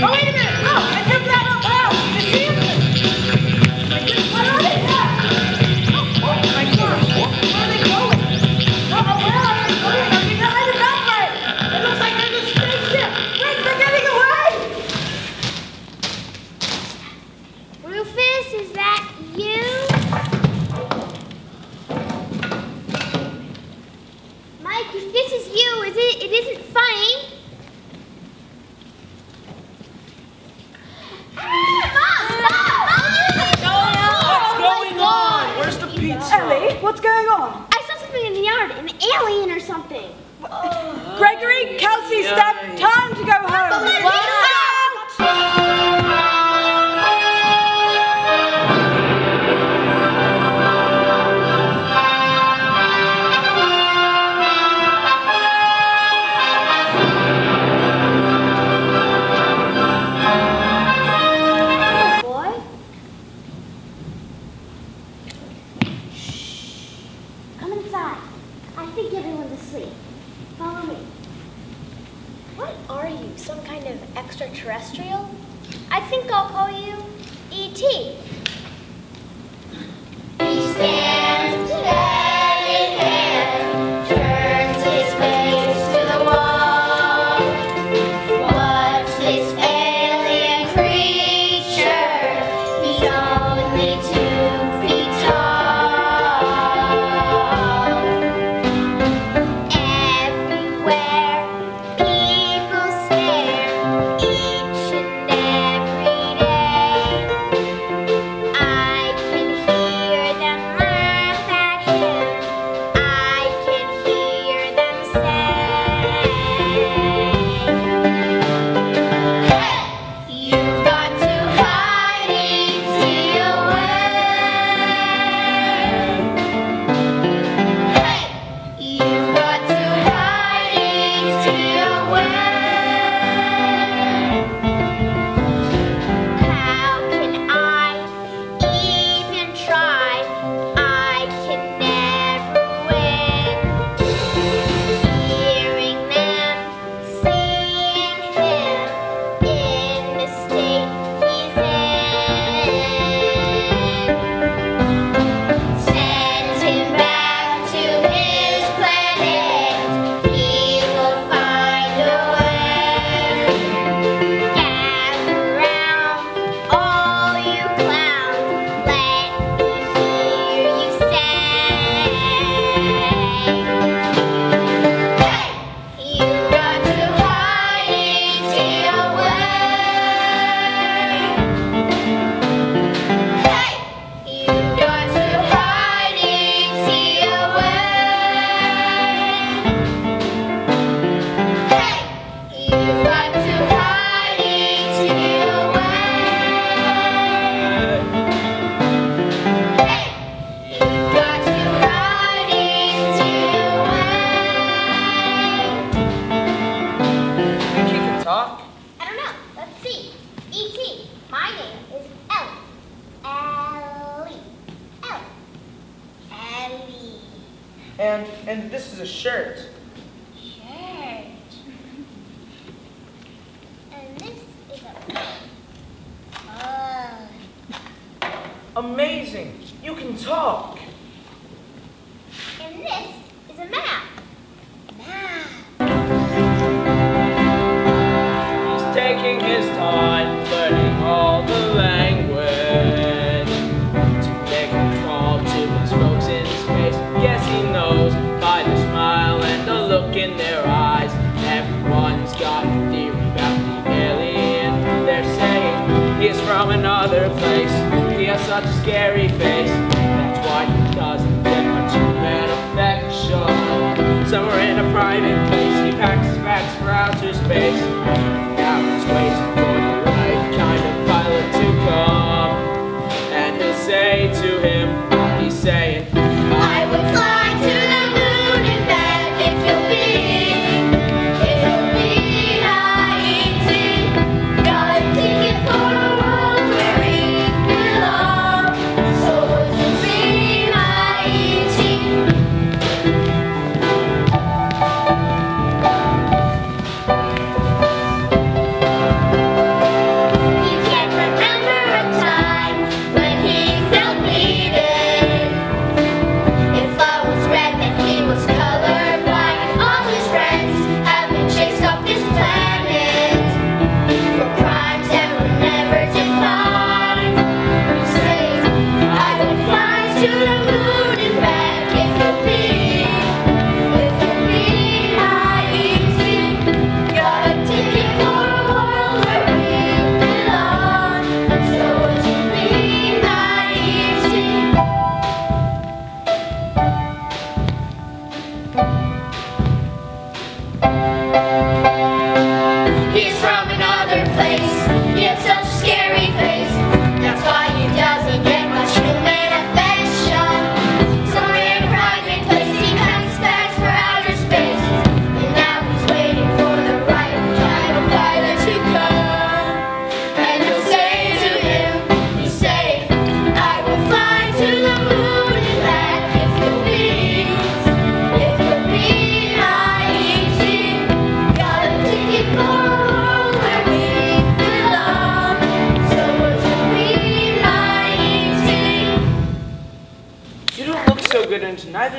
Oh, wait a minute. going on? I saw something in the yard, an alien or something. Gregory, Kelsey, yeah. Steph, time to go home. I don't know. Let's see. E.T. My name is Ellie. Ellie. Ellie. Ellie. And, and this is a shirt. Shirt. and this is a Amazing. You can talk. And this is a map. Map. space.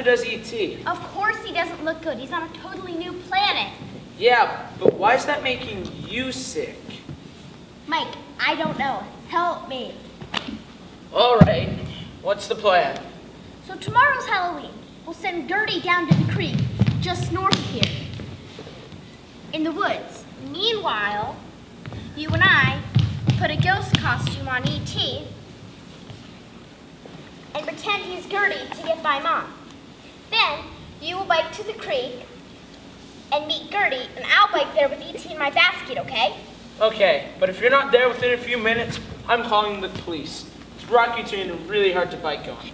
Does E.T. Of course he doesn't look good. He's on a totally new planet. Yeah, but why is that making you sick? Mike, I don't know. Help me. All right, what's the plan? So tomorrow's Halloween. We'll send Gertie down to the creek, just north of here. In the woods. Meanwhile, you and I put a ghost costume on E.T. and pretend he's Gertie to get by Mom. Then you will bike to the creek and meet Gertie, and I'll bike there with E.T. in my basket, okay? Okay, but if you're not there within a few minutes, I'm calling the police. It's rocky terrain and really hard to bike on.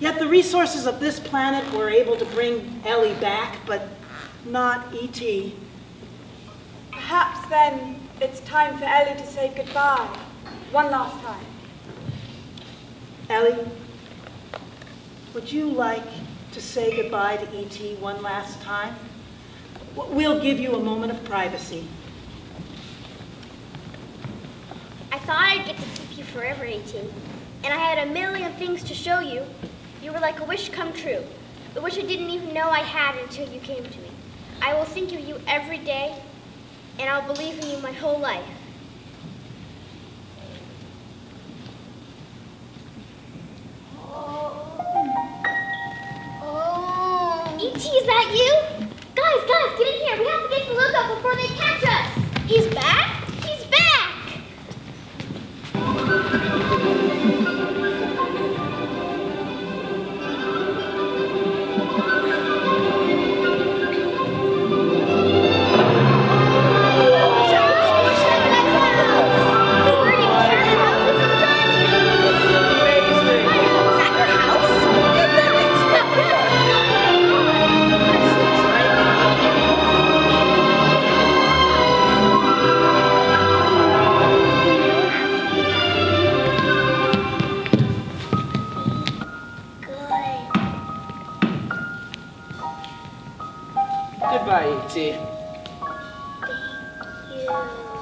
Yet the resources of this planet were able to bring Ellie back, but not E.T. Perhaps then it's time for Ellie to say goodbye one last time. Ellie, would you like to say goodbye to E.T. one last time? We'll give you a moment of privacy. I thought I'd get to keep you forever, E.T. And I had a million things to show you, you were like a wish come true, a wish I didn't even know I had until you came to me. I will think of you every day, and I'll believe in you my whole life. Oh. E.T., is that you? Guys, guys, get in here. We have to get to Loco before they catch us. He's back? Goodbye, by